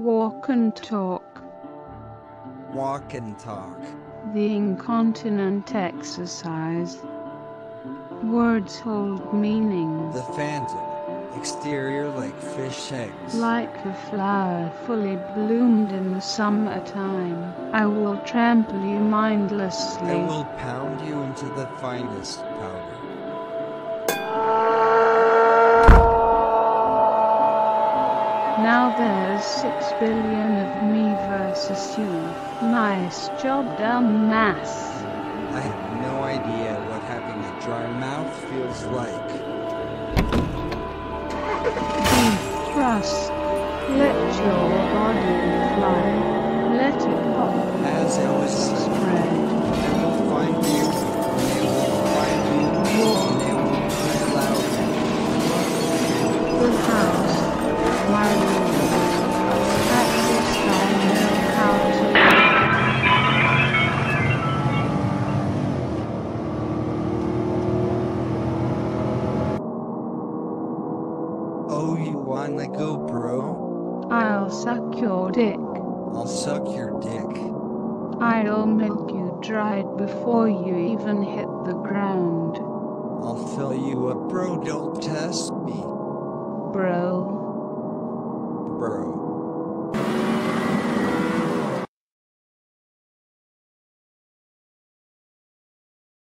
Walk and talk. Walk and talk. The incontinent exercise. Words hold meaning. The phantom. Exterior like fish eggs. Like a flower fully bloomed in the summertime, I will trample you mindlessly. I will pound you into the finest powder. Now there's six billion of me versus you. Nice job, dumbass. I have no idea what having a dry mouth feels like. Deep thrust. Let your body fly. Let it pop. As I was Oh, you wanna go, bro? I'll suck your dick. I'll suck your dick. I'll milk you dried before you even hit the ground, I'll fill you up, bro. Don't test me, bro. bro.